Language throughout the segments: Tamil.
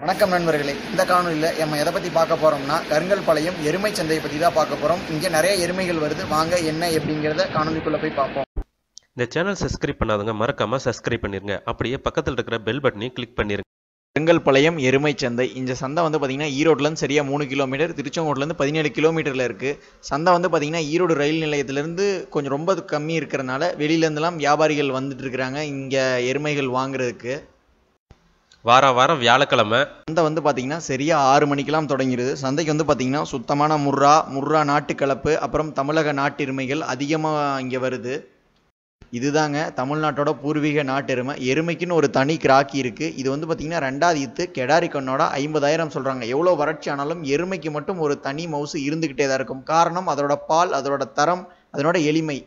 வணக்கம் நண்பர்களே. இந்த காணொலியில் நம்ம எதை பற்றி பார்க்க போகிறோம்னா கருங்கல் பாளையம் எருமை சந்தையை பற்றி தான் பார்க்க போகிறோம் இங்கே நிறைய எருமைகள் வருது. வாங்க என்ன எப்படிங்கிறத காணொலிக்குள்ளே போய் பார்ப்போம். இந்த சேனல் சப்ஸ்கிரைப் பண்ணாதவங்க மறக்காம சப்ஸ்கிரைப் பண்ணிருங்க. அப்படியே பக்கத்தில் இருக்கிற பெல் பட்டனையும் கிளிக் பண்ணிருங்க. செங்கல்பாளையம் எருமை சந்தை. இந்த சந்தை வந்து பார்த்தீங்கன்னா ஈரோட்லேருந்து சரியாக மூணு கிலோமீட்டர் திருச்செங்கோட்லேருந்து பதினேழு கிலோமீட்டரில் இருக்குது சந்தை வந்து பார்த்தீங்கன்னா ஈரோடு ரயில் நிலையத்திலேருந்து கொஞ்சம் ரொம்ப கம்மி இருக்கிறனால வெளியிலேருந்துலாம் வியாபாரிகள் வந்துட்டு இருக்கிறாங்க. இங்கே எருமைகள் வாங்குறதுக்கு. வார வாரம் வியாழக்கிழமை. சந்தை வந்து பார்த்தீங்கன்னா சரியாக ஆறு மணிக்கெல்லாம் தொடங்கிடுது சந்தைக்கு வந்து பார்த்தீங்கன்னா சுத்தமான முர்ரா முர்ரா நாட்டு கலப்பு அப்புறம் தமிழக நாட்டிருமைகள் அதிகமாக இங்கே வருது. இதுதாங்க தமிழ்நாட்டோட பூர்வீக நாட்டெருமை. எருமைக்குன்னு ஒரு தனி கிராக்கி இருக்குது இது வந்து பார்த்தீங்கன்னா ரெண்டாவது இத்து கெடாரி கண்ணோட ஐம்பதாயிரம் சொல்கிறாங்க எவ்வளோ வறட்சி ஆனாலும் எருமைக்கு மட்டும் ஒரு தனி மவுசு இருந்துக்கிட்டே தான் இருக்கும். காரணம் அதோட பால் அதோட தரம் அதனோட எளிமை.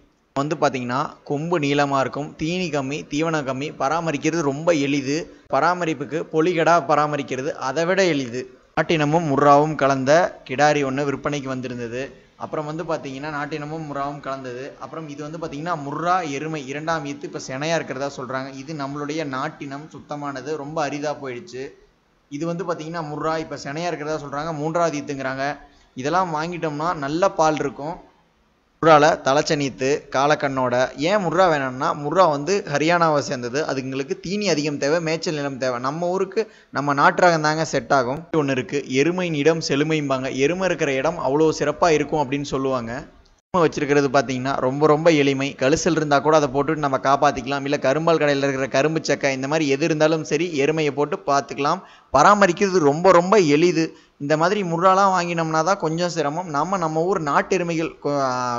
வந்து பார்த்தீங்கன்னா கொம்பு நீளமாக இருக்கும் தீனி கம்மி தீவனம் கம்மி பராமரிக்கிறது ரொம்ப எளிது. பராமரிப்புக்கு பொலிகடா பராமரிக்கிறது அதை விட எளிது. நாட்டினமும் முர்ராவும் கலந்த கிடாரி ஒன்று விற்பனைக்கு வந்திருந்தது. அப்புறம் வந்து பார்த்தீங்கன்னா நாட்டினமும் முர்ராவும் கலந்தது. அப்புறம் இது வந்து பார்த்தீங்கன்னா முர்ரா எருமை இரண்டாம் ஈத்து இப்போ செனையாக இருக்கிறதா சொல்கிறாங்க இது நம்மளுடைய நாட்டினம் சுத்தமானது ரொம்ப அரிதாக போயிடுச்சு. இது வந்து பார்த்தீங்கன்னா முர்ரா இப்போ செனையாக இருக்கிறதா சொல்கிறாங்க மூன்றாவது ஈத்துங்கிறாங்க. இதெல்லாம் வாங்கிட்டோம்னா நல்ல பால் இருக்கும். முர்ரால தலைச்சனித்து காலக்கண்ணோட. ஏன் முர்ரா வேணும்னா முர்ரா வந்து ஹரியானாவை சேர்ந்தது. அதுங்களுக்கு தீனி அதிகம் தேவை மேய்ச்சல் நிலம் தேவை. நம்ம ஊருக்கு நம்ம நாட்டு தாங்க செட் ஆகும். ஒன்று இருக்குது எருமையின் இடம் செழுமைம்பாங்க. எருமை இருக்கிற இடம் அவ்வளோ சிறப்பாக இருக்கும் அப்படின்னு சொல்லுவாங்க. எருமை வச்சிருக்கிறது பார்த்தீங்கன்னா ரொம்ப ரொம்ப எளிமை. கழுசல் இருந்தால் கூட அதை போட்டுட்டு நம்ம காப்பாற்றிக்கலாம் இல்லை கரும்பால் கடையில் இருக்கிற கரும்பு சக்கை இந்த மாதிரி எது இருந்தாலும் சரி எருமையை போட்டு பார்த்துக்கலாம். பராமரிக்கிறது ரொம்ப ரொம்ப எளிது. இந்த மாதிரி முர்ராலாம் வாங்கினோம்னா தான் கொஞ்சம் சிரமம். நம்ம நம்ம ஊர் நாட்டு எருமைகள்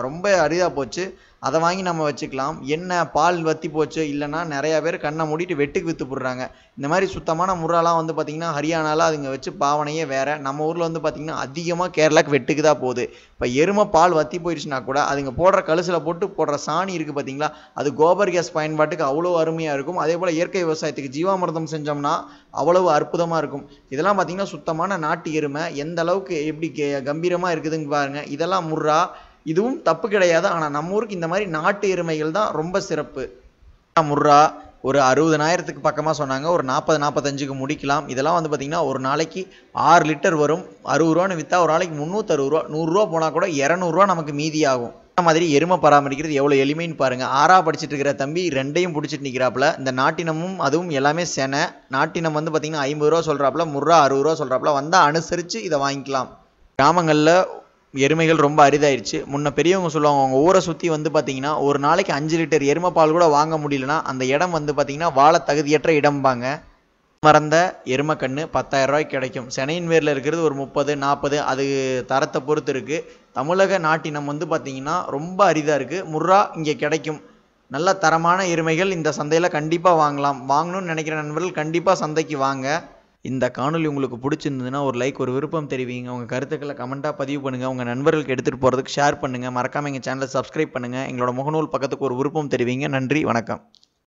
ரொம்ப அரிதாக போச்சு. அதை வாங்கி நம்ம வச்சுக்கலாம். என்ன பால் வத்தி போச்சு. இல்லைன்னா நிறையா பேர் கண்ணை மூடிட்டு வெட்டுக்கு விற்று போடுறாங்க. இந்த மாதிரி சுத்தமான முர்ராலாம் வந்து பார்த்திங்கன்னா ஹரியானாவில் அதுங்க வச்சு பாவனையே வேறு. நம்ம ஊரில் வந்து பார்த்திங்கன்னா அதிகமாக கேரளாக்கு வெட்டுக்கு தான் போகுது. இப்போ எருமை பால் வத்தி போயிடுச்சுன்னா கூட அதுங்க போடுற கழுசில் போட்டு போடுற சாணி இருக்குது பார்த்தீங்களா? அது கோபர் கேஸ் பயன்பாட்டுக்கு அவ்வளோ அருமையாக இருக்கும். அதே போல் இயற்கை விவசாயத்துக்கு ஜீவாமிர்தம் செஞ்சோம்னா அவ்வளவு அற்புதமாக இருக்கும். இதெல்லாம் பார்த்திங்கன்னா சுத்தமான நாட்டு எருமை. எந்த அளவுக்கு எப்படி கம்பீரமாக கம்பீரமா இருக்குதுங்க பாருங்க. இதெல்லாம் முர்ரா இதுவும் தப்பு கிடையாது. ஆனால் நம்ம ஊருக்கு இந்த மாதிரி நாட்டு எருமைகள் தான் ரொம்ப சிறப்பு. முர்ரா ஒரு அறுபதனாயிரத்துக்கு பக்கமாக சொன்னாங்க. ஒரு நாற்பது நாற்பத்தஞ்சுக்கு முடிக்கலாம். இதெல்லாம் வந்து பார்த்திங்கன்னா ஒரு நாளைக்கு ஆறு லிட்டர் வரும். அறுபது ரூபான்னு விற்றா ஒரு நாளைக்கு முந்நூற்றறுபது ரூபா நூறுரூவா போனால் கூட இரநூறுவா நமக்கு மீதி ஆகும். மாதிரி எருமை பராமரிக்கிறது எவ்வளோ எளிமைன்னு பாருங்கள் ஆறா படிச்சிட்டு இருக்கிற தம்பி ரெண்டையும் பிடிச்சிட்டு நிற்கிறாப்புல இந்த நாட்டினமும் அதுவும் எல்லாமே செனை. நாட்டினம் வந்து பார்த்திங்கன்னா ஐம்பது ரூபா சொல்கிறாப்புல முர்ரா அறுபது ரூபா சொல்கிறாப்புல வந்தால் அனுசரித்து இதை வாங்கிக்கலாம். கிராமங்களில் எருமைகள் ரொம்ப அரிதாயிருச்சு. முன்ன பெரியவங்க சொல்லுவாங்க அவங்க ஊரை சுற்றி வந்து பார்த்தீங்கன்னா ஒரு நாளைக்கு அஞ்சு லிட்டர் எருமை பால் கூட வாங்க முடியலன்னா அந்த இடம் வந்து பார்த்தீங்கன்னா வாழ தகுதியற்ற இடம்பாங்க. மறந்த எருமைக்கண்ணு பத்தாயிரம் ரூபாய்க்கு கிடைக்கும். செனையின் வேரில் இருக்கிறது ஒரு முப்பது நாற்பது அது தரத்தை பொறுத்து இருக்குது தமிழக நாட்டினம் வந்து பார்த்தீங்கன்னா ரொம்ப அரிதாக இருக்குது முர்ரா இங்கே கிடைக்கும். நல்ல தரமான எருமைகள் இந்த சந்தையில் கண்டிப்பாக வாங்கலாம். வாங்கணும்னு நினைக்கிற நண்பர்கள் கண்டிப்பாக சந்தைக்கு வாங்க. இந்த காணொலி உங்களுக்கு பிடிச்சிருந்ததுன்னா ஒரு லைக் ஒரு விருப்பம் தெரிவிங்க. உங்கள் கருத்துக்களை கமெண்ட்டாக பதிவு பண்ணுங்கள் உங்கள் நண்பர்களுக்கு எடுத்துகிட்டு போகிறதுக்கு ஷேர் பண்ணுங்கள் மறக்காமல் எங்கள் சேனலை சப்ஸ்கிரைப் பண்ணுங்கள் எங்களோட முகநூல் பக்கத்துக்கு ஒரு விருப்பம் தெரிவிங்க. நன்றி. வணக்கம்.